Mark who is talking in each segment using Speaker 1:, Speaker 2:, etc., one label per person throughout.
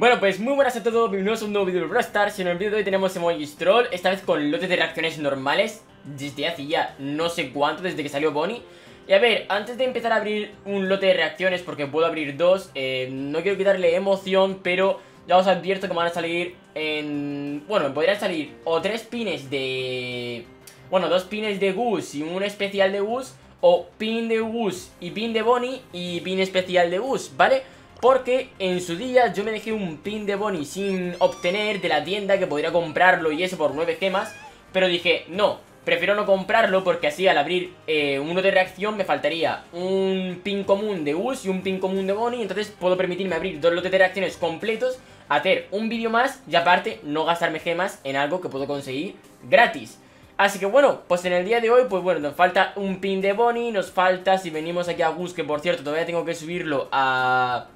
Speaker 1: Bueno, pues muy buenas a todos, bienvenidos a un nuevo vídeo de Brawl Stars En el vídeo de hoy tenemos Emoji Stroll, esta vez con lotes de reacciones normales Desde hace ya no sé cuánto, desde que salió Bonnie Y a ver, antes de empezar a abrir un lote de reacciones, porque puedo abrir dos eh, No quiero quitarle emoción, pero ya os advierto que van a salir en... Bueno, podrían salir o tres pines de... Bueno, dos pines de Gus y un especial de Gus O pin de Gus y pin de Bonnie y pin especial de Gus, ¿vale? vale porque en su día yo me dejé un pin de Bonnie sin obtener de la tienda que podría comprarlo y eso por 9 gemas. Pero dije, no, prefiero no comprarlo porque así al abrir eh, uno de reacción me faltaría un pin común de Us y un pin común de Bonnie. Entonces puedo permitirme abrir dos lotes de reacciones completos, hacer un vídeo más y aparte no gastarme gemas en algo que puedo conseguir gratis. Así que bueno, pues en el día de hoy, pues bueno, nos falta un pin de Bonnie, nos falta, si venimos aquí a Gus, que por cierto todavía tengo que subirlo a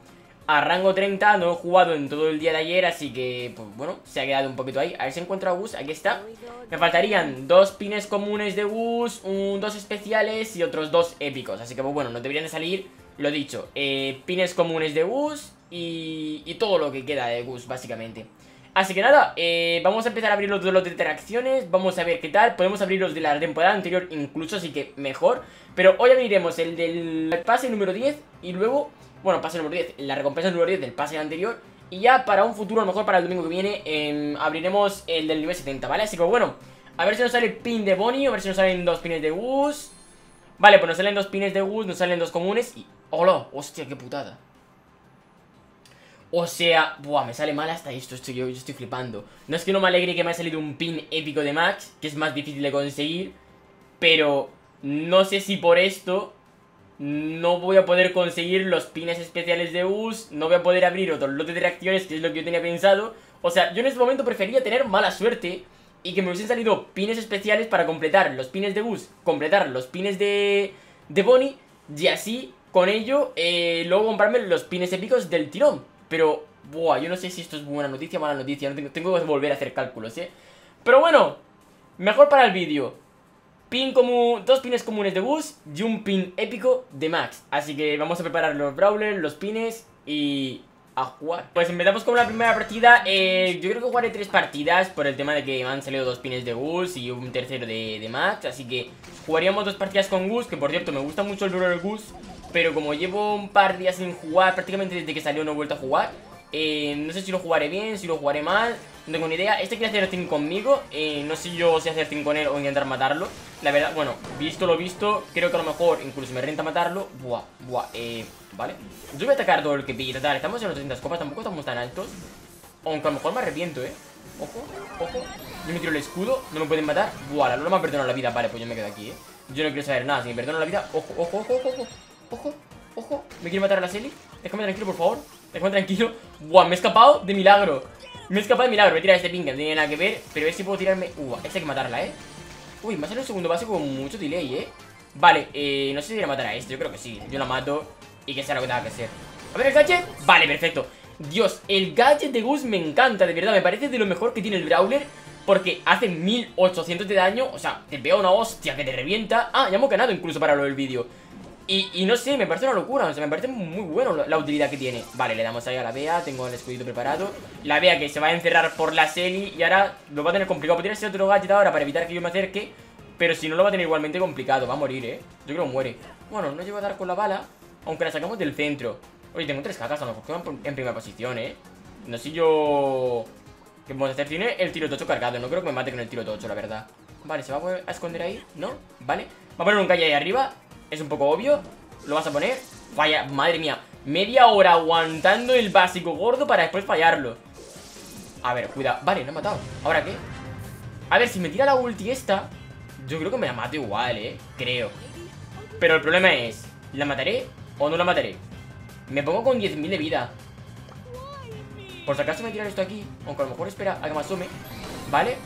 Speaker 1: a rango 30, no he jugado en todo el día de ayer, así que, pues bueno, se ha quedado un poquito ahí. A ver si encuentro a Gus, aquí está. Me faltarían dos pines comunes de Gus, dos especiales y otros dos épicos. Así que, pues bueno, no deberían de salir, lo dicho, eh, pines comunes de Gus y, y, todo lo que queda de Gus, básicamente. Así que nada, eh, vamos a empezar a abrir los de los de interacciones, vamos a ver qué tal, podemos abrir los de la temporada anterior incluso, así que mejor. Pero hoy abriremos el del pase número 10 y luego bueno, pase número 10, la recompensa número 10 del pase anterior. Y ya para un futuro, a lo mejor para el domingo que viene, em, abriremos el del nivel 70, ¿vale? Así que bueno, a ver si nos sale pin de Bonnie, a ver si nos salen dos pines de Gus. Vale, pues nos salen dos pines de Gus, nos salen dos comunes y... ¡Hola! ¡Hostia, qué putada! O sea, buah, me sale mal hasta esto, estoy, yo, yo estoy flipando No es que no me alegre que me haya salido un pin épico de Max Que es más difícil de conseguir Pero no sé si por esto no voy a poder conseguir los pines especiales de US, no voy a poder abrir otro lote de reacciones, que es lo que yo tenía pensado. O sea, yo en este momento prefería tener mala suerte y que me hubiesen salido pines especiales para completar los pines de US, completar los pines de, de Bonnie y así, con ello, eh, luego comprarme los pines épicos del tirón. Pero, buah, yo no sé si esto es buena noticia o mala noticia, no tengo, tengo que volver a hacer cálculos, ¿eh? Pero bueno, mejor para el vídeo. Pin común, dos pines comunes de bus y un pin épico de Max. Así que vamos a preparar los brawlers, los pines y a jugar. Pues empezamos con la primera partida. Eh, yo creo que jugaré tres partidas por el tema de que me han salido dos pines de Gus y un tercero de, Max. Así que jugaríamos dos partidas con Gus, que por cierto me gusta mucho el brawler Gus. Pero como llevo un par de días sin jugar, prácticamente desde que salió no he vuelto a jugar. Eh, no sé si lo jugaré bien, si lo jugaré mal. No tengo ni idea. Este quiere hacer team conmigo. Eh, no sé yo si hacer team con él o intentar matarlo. La verdad, bueno, visto lo visto, creo que a lo mejor incluso me renta matarlo. Buah, buah, eh, vale. Yo voy a atacar todo el que pille. Tal, estamos en los 300 copas, tampoco estamos tan altos. Aunque a lo mejor me arrepiento, eh. Ojo, ojo. Yo me tiro el escudo, no me pueden matar. Buah, la Lola me ha perdonado la vida. Vale, pues yo me quedo aquí, eh. Yo no quiero saber nada. Si me perdono la vida, ojo, ojo, ojo, ojo, ojo. Ojo, ojo. ¿Me quiere matar a la Selly? Déjame tranquilo, por favor. Déjame tranquilo. Buah, me he escapado de milagro. Me he escapado de milagro. Voy a tirar este ping no tiene nada que ver. Pero a ver si puedo tirarme. Uh, esta hay que matarla, eh. Uy, me salido un segundo base con mucho delay, eh. Vale, eh, no sé si voy a matar a este. Yo creo que sí. Yo la mato y que sea lo que tenga que ser. A ver el gadget. Vale, perfecto. Dios, el gadget de Gus me encanta, de verdad. Me parece de lo mejor que tiene el Brawler. Porque hace 1800 de daño. O sea, te pega una hostia que te revienta. Ah, ya hemos ganado incluso para lo del vídeo. Y, no sé, me parece una locura, o sea, me parece muy bueno la, utilidad que tiene. Vale, le damos ahí a la Bea, tengo el escudito preparado. La Bea que se va a encerrar por la Selly Y ahora lo va a tener complicado, podría ser otro gadget ahora para evitar que yo me acerque Pero si no lo va a tener igualmente complicado, va a morir, eh Yo creo que muere. Bueno, no llego a dar con la bala, aunque la sacamos del centro. Oye, tengo tres cacas, a lo mejor quedan en primera posición, eh No sé yo... ¿Qué vamos a hacer? Tiene el tiro tocho cargado, no creo que me mate con el tiro tocho, la verdad. Vale, ¿se va a esconder ahí? ¿No? Vale. Va a poner un calle ahí arriba es un poco obvio Lo vas a poner Vaya, madre mía Media hora aguantando el básico gordo para después fallarlo. A ver, cuidado Vale, no he matado ¿Ahora qué? A ver, si me tira la ulti esta Yo creo que me la mato igual, eh Creo. Pero el problema es ¿La mataré o no la mataré? Me pongo con 10.000 de vida. Por si acaso me tirar esto aquí Aunque a lo mejor espera a que me asome Vale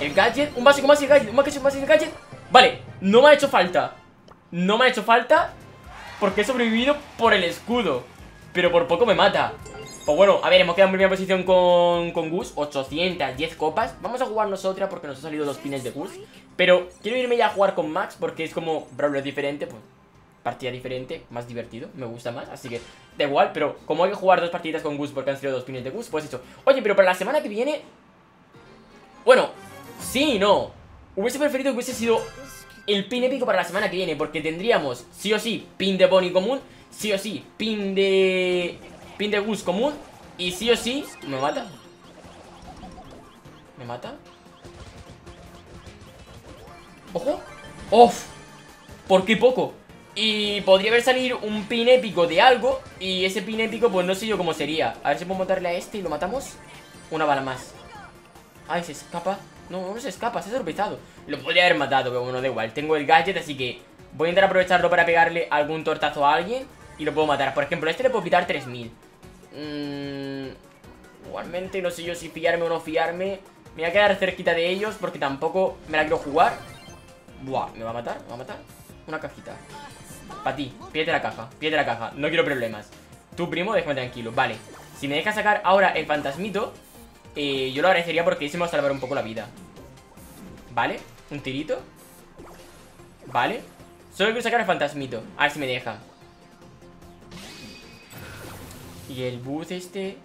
Speaker 1: El gadget Un básico más y el gadget Un básico más y el gadget Vale, no me ha hecho falta no me ha hecho falta porque he sobrevivido por el escudo. Pero por poco me mata. Pues bueno, a ver, hemos quedado en primera posición con, con Gus 810 copas Vamos a jugarnos otra porque nos han salido dos pines de Gus Pero quiero irme ya a jugar con Max Porque es como Brawler diferente pues partida diferente, más divertido, me gusta más, así que da igual, pero como hay que jugar dos partiditas con Gus porque han sido dos pines de Gus, pues eso. Oye, pero para la semana que viene... Bueno, sí y no. Hubiese preferido que hubiese sido el pin épico para la semana que viene, porque tendríamos sí o sí pin de Bonnie común, sí o sí pin de... pin de Gus común, y sí o sí... ¿Me mata? ¿Me mata? ¡Ojo! ¡Off! ¿Por qué poco? Y podría haber salido un pin épico de algo Y ese pin épico pues no sé yo cómo sería A ver si puedo matarle a este y lo matamos Una bala más Ay, se escapa No, no se escapa, se ha sorpresado Lo podría haber matado, pero bueno, da igual. Tengo el gadget, así que voy a intentar aprovecharlo para pegarle algún tortazo a alguien Y lo puedo matar. Por ejemplo, a este le puedo quitar 3000 mmm, Igualmente no sé yo si fiarme o no fiarme. Me voy a quedar cerquita de ellos Porque tampoco me la quiero jugar. Buah, ¿me va a matar? ¿Me va a matar? Una cajita. Para ti, pídete la caja, pídete la caja. No quiero problemas. Tu primo, déjame tranquilo, vale. Si me deja sacar ahora el fantasmito eh, Yo lo agradecería porque ese me va a salvar un poco la vida. Vale, un tirito. Vale Solo quiero sacar el fantasmito, a ver si me deja. Y el boost este.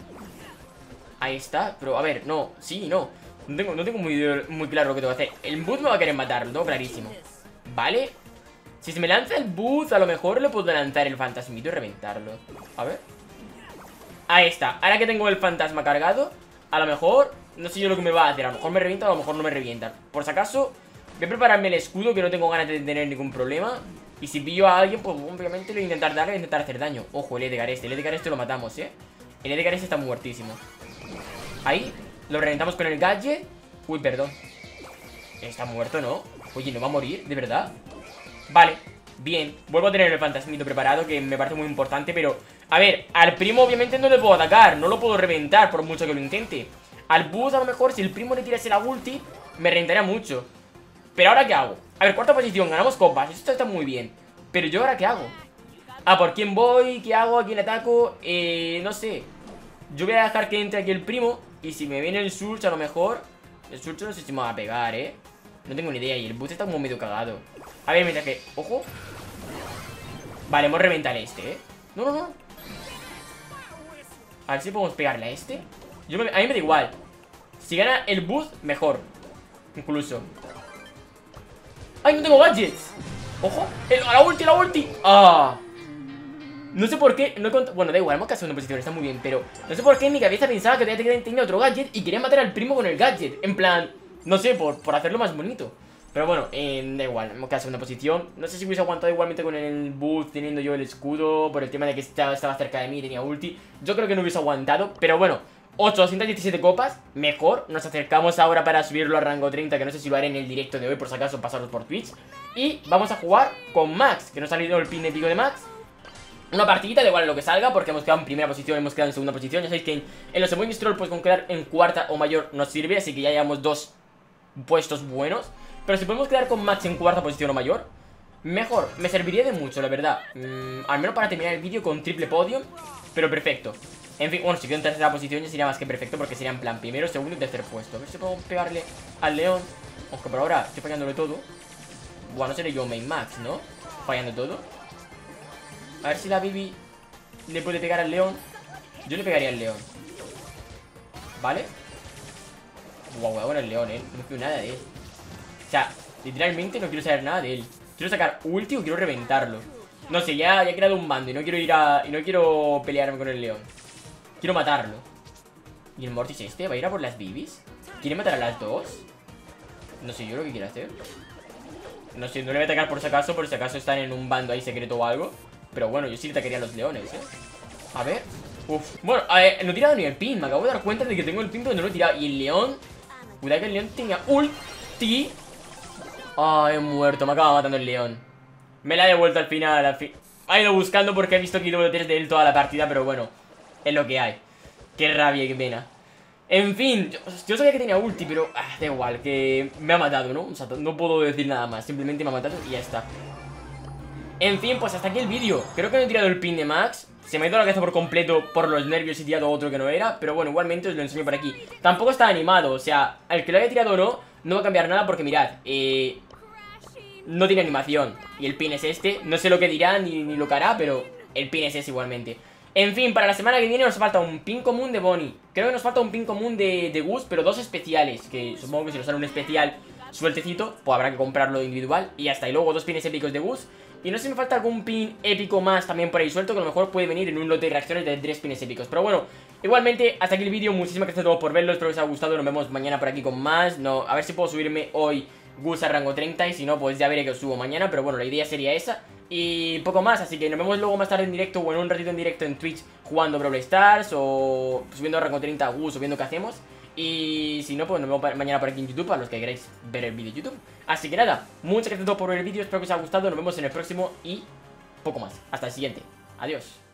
Speaker 1: Ahí está, pero a ver, no, sí, no. No tengo, no tengo muy, claro lo que tengo que hacer. El boost me va a querer matar, lo tengo clarísimo. Vale si se me lanza el boost, a lo mejor le puedo lanzar el fantasmito y reventarlo. A ver. Ahí está. Ahora que tengo el fantasma cargado, a lo mejor, no sé yo lo que me va a hacer. A lo mejor me revienta o a lo mejor no me revienta. Por si acaso, voy a prepararme el escudo, que no tengo ganas de tener ningún problema. Y si pillo a alguien, pues obviamente le voy a intentar darle y intentar hacer daño. Ojo, el Edgar este. El Edgar este lo matamos, ¿eh? El Edgar este está muertísimo. Ahí, lo reventamos con el gadget. Uy, perdón. Está muerto, ¿no? Oye, ¿no va a morir? ¿De verdad? Vale, bien Vuelvo a tener el fantasmito preparado Que me parece muy importante Pero, a ver, al primo obviamente no le puedo atacar No lo puedo reventar por mucho que lo intente Al bus a lo mejor si el primo le tirase la ulti Me reventaría mucho Pero ahora ¿qué hago? A ver, cuarta posición, ganamos copas Esto está muy bien Pero yo ahora ¿qué hago? Ah, ¿por quién voy? ¿Qué hago? ¿A quién ataco? Eh, no sé Yo voy a dejar que entre aquí el primo Y si me viene el Surge a lo mejor El Surge no sé si me va a pegar, ¿eh? No tengo ni idea Y el bus está como medio cagado a ver, mientras que... ¡Ojo! Vale, hemos reventado este, ¿eh? No, no, no A ver si podemos pegarle a este Yo A mí me da igual Si gana el boost, mejor Incluso ¡Ay, no tengo gadgets! ¡Ojo! ¡La ulti, la ulti! ¡Ah! No sé por qué, no bueno, da igual, hemos quedado en posición, está muy bien Pero no sé por qué en mi cabeza pensaba que tenía otro gadget Y quería matar al primo con el gadget En plan, no sé, por, por hacerlo más bonito pero bueno, da igual, hemos quedado en segunda posición No sé si hubiese aguantado igualmente con el boost Teniendo yo el escudo Por el tema de que estaba, cerca de mí y tenía ulti Yo creo que no hubiese aguantado Pero bueno, 817 copas, mejor Nos acercamos ahora para subirlo a rango 30 Que no sé si lo haré en el directo de hoy Por si acaso pasaros por Twitch Y vamos a jugar con Max Que nos ha salido el pin épico de Max una partidita, de igual lo que salga, porque hemos quedado en primera posición, hemos quedado en segunda posición. Ya sabéis que en, los Semoy Stroll, pues con quedar en cuarta o mayor nos sirve, así que ya llevamos dos puestos buenos. Pero si podemos quedar con Max en cuarta posición o mayor Mejor, me serviría de mucho, la verdad. Mm, Al menos para terminar el vídeo con triple podium Pero perfecto. En fin, bueno, si quedo en tercera posición ya sería más que perfecto Porque sería en plan primero, segundo y tercer puesto. A ver si puedo pegarle al león. Aunque por ahora estoy fallándole todo. Bueno, seré yo main max, ¿no? Fallando todo. A ver si la Bibi le puede pegar al león. Yo le pegaría al león. ¿Vale? Guau, bueno el león, ¿eh? No fío nada de él o sea, literalmente no quiero saber nada de él. Quiero sacar ulti o quiero reventarlo. No sé, ya, he creado un bando y no quiero ir a... Y no quiero pelearme con el león. Quiero matarlo. ¿Y el Mortis este? ¿Va a ir a por las bibis? ¿Quiere matar a las dos? No sé yo lo que quiere hacer. No sé, no le voy a atacar por si acaso Por si acaso están en un bando ahí secreto o algo. Pero bueno, yo sí le atacaría a los leones, ¿eh? A ver. Uf, bueno, no he tirado ni el pin. Me acabo de dar cuenta de que tengo el pin pero no lo he tirado. Y el león. Cuidado que el león tenía ulti Ay, he muerto, me acaba matando el león. Me la he devuelto al final, al Ha ido buscando porque he visto que ido de él toda la partida Pero bueno, es lo que hay. Qué rabia, qué pena. En fin, yo, sabía que tenía ulti Pero ah, da igual, que me ha matado, ¿no? O sea, no puedo decir nada más Simplemente me ha matado y ya está. En fin, pues hasta aquí el vídeo. Creo que no he tirado el pin de Max. Se me ha ido la cabeza por completo por los nervios y he tirado otro que no era Pero bueno, igualmente os lo enseño por aquí. Tampoco está animado, o sea, al que lo haya tirado o no No va a cambiar nada porque mirad eh, no tiene animación. Y el pin es este. No sé lo que dirá ni, ni lo que hará, pero el pin es ese igualmente. En fin, para la semana que viene nos falta un pin común de Bonnie. Creo que nos falta un pin común de, de Gus, pero dos especiales. Que supongo que si nos sale un especial sueltecito, pues habrá que comprarlo individual. Y hasta Y luego dos pines épicos de Gus. Y no sé si me falta algún pin épico más también por ahí suelto, que a lo mejor puede venir en un lote de reacciones de tres pines épicos. Pero bueno, igualmente, hasta aquí el vídeo. Muchísimas gracias a todos por verlo. Espero que os haya gustado. Nos vemos mañana por aquí con más. No, a ver si puedo subirme hoy Gus a rango 30 y si no, pues ya veré que os subo mañana. Pero bueno, la idea sería esa. Y poco más, así que nos vemos luego más tarde en directo o en un ratito en directo en Twitch jugando Brawl Stars o subiendo a rango 30 a Gus o viendo qué hacemos. Y si no, pues nos vemos mañana por aquí en YouTube, a los que queráis ver el vídeo de YouTube. Así que nada, muchas gracias a todos por ver el vídeo, espero que os haya gustado, nos vemos en el próximo y poco más. Hasta el siguiente. Adiós.